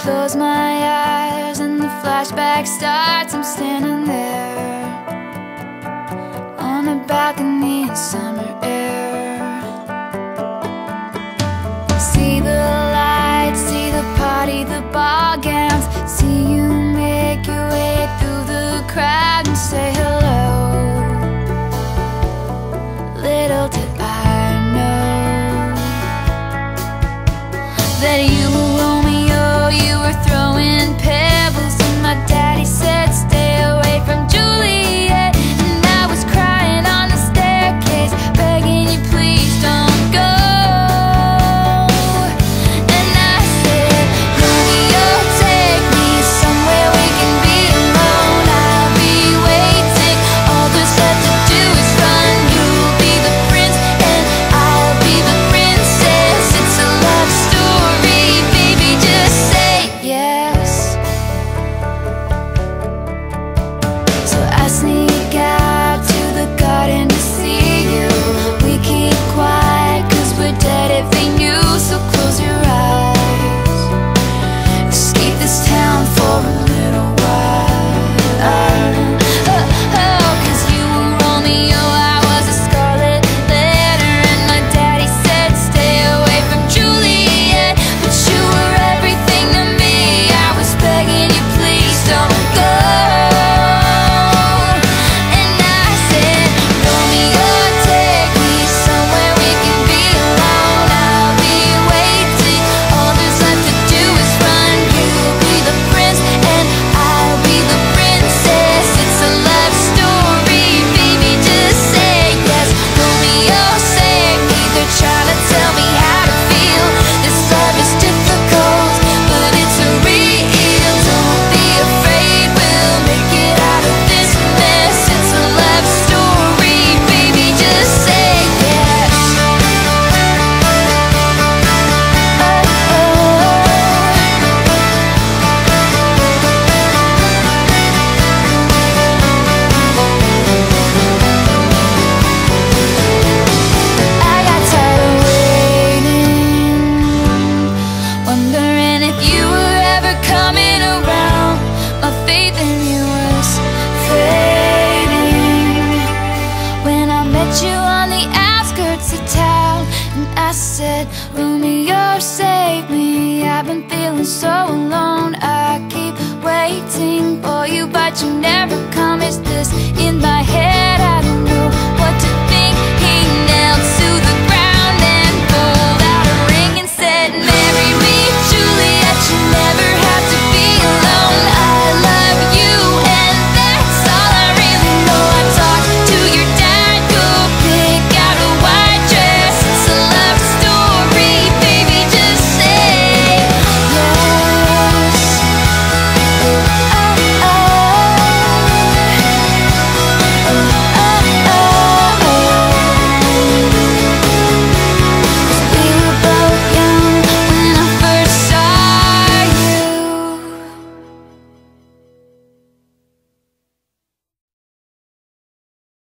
close my eyes and the flashback starts. I'm standing there On a balcony in summer. met you on the outskirts of town. And I said, Romeo, save me. I've been feeling so alone. I keep waiting for you But you never come, is this